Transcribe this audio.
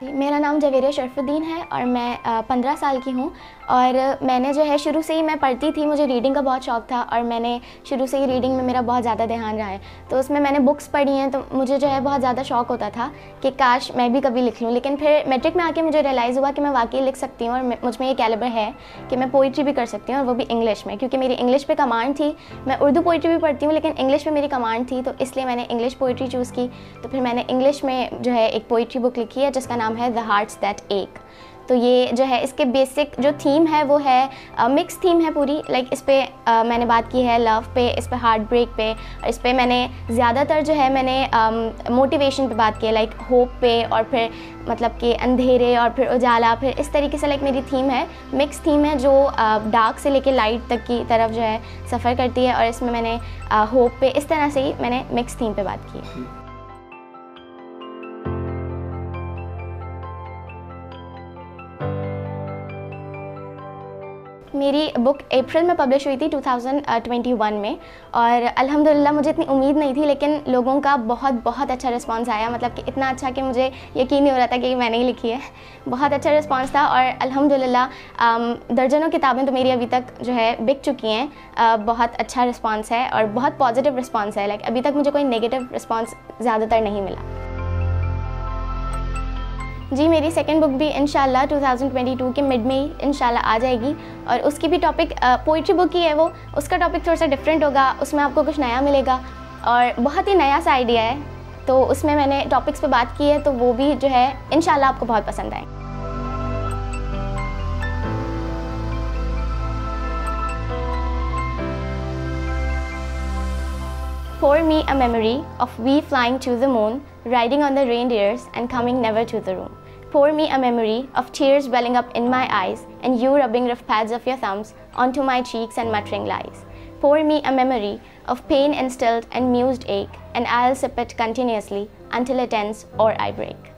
मेरा नाम जवेरिया शरफुद्दीन है और मैं पंद्रह साल की हूँ और मैंने जो है शुरू से ही मैं पढ़ती थी, मुझे रीडिंग का बहुत शौक़ था और मैंने शुरू से ही रीडिंग में मेरा बहुत ज़्यादा ध्यान रहा है। तो उसमें मैंने बुक्स पढ़ी हैं तो मुझे जो है बहुत ज़्यादा शौक़ होता था कि काश मैं भी कभी लिख लूँ। लेकिन फिर मैट्रिक में आके मुझे रियलाइज़ हुआ कि मैं वाकई लिख सकती हूँ और मुझमें ये कैलिबर है कि मैं पोइट्री भी कर सकती हूँ और वो भी इंग्लिश में, क्योंकि मेरी इंग्लिश पर कमांड थी। मैं उर्दू पोइट्री भी पढ़ती हूँ, लेकिन इंग्लिश में मेरी कमांड थी तो इसलिए मैंने इंग्लिश पोइट्री चूज़ की। तो फिर मैंने इंग्लिश में जो है एक पोइट्री बुक लिखी है, जिसका नाम है द हार्ट्स दैट एक तो ये जो है, इसके बेसिक जो थीम है, वो है मिक्स थीम है पूरी. लाइक इस पर मैंने बात की है लव पे, इस पर हार्ट ब्रेक पे, और इस पर मैंने ज़्यादातर जो है, मैंने मोटिवेशन पे बात की है लाइक होप पे, और फिर मतलब कि अंधेरे, और फिर उजाला, फिर इस तरीके से लाइक मेरी थीम है. मिक्स थीम है जो डार्क से लेके लाइट तक की तरफ़ जो है सफ़र करती है, और इसमें मैंने होप पे, इस तरह से ही मैंने मिक्स थीम पे बात की है. मेरी बुक अप्रैल में पब्लिश हुई थी 2021 में। और अल्हम्दुलिल्लाह, मुझे इतनी उम्मीद नहीं थी, लेकिन लोगों का बहुत बहुत अच्छा रिस्पांस आया। मतलब कि इतना अच्छा कि मुझे यकीन नहीं हो रहा था कि मैंने ही लिखी है। बहुत अच्छा रिस्पांस था और अल्हम्दुलिल्लाह दर्जनों किताबें तो मेरी अभी तक जो है बिक चुकी हैं। बहुत अच्छा रिस्पॉन्स है और बहुत पॉजिटिव रिस्पॉन्स है। लाइक अभी तक मुझे कोई नेगेटिव रिस्पॉन्स ज़्यादातर नहीं मिला। जी, मेरी सेकेंड बुक भी इन 2022 के मिड में ही इन आ जाएगी। और उसकी भी टॉपिक पोइट्री बुक ही है वो। उसका टॉपिक थोड़ा सा डिफरेंट होगा, उसमें आपको कुछ नया मिलेगा। और बहुत ही नया सा आइडिया है। तो उसमें मैंने टॉपिक्स पे बात की है तो वो भी जो है इन आपको बहुत पसंद आए For me, a memory of we flying to the moon, riding on the reindeers, and coming never to the room. pour me a memory of tears welling up in my eyes and you rubbing rough pads of your thumbs onto my cheeks and muttering lies. Pour me a memory of pain instilled and mused ache, and I'll sip it continuously until it ends or I break.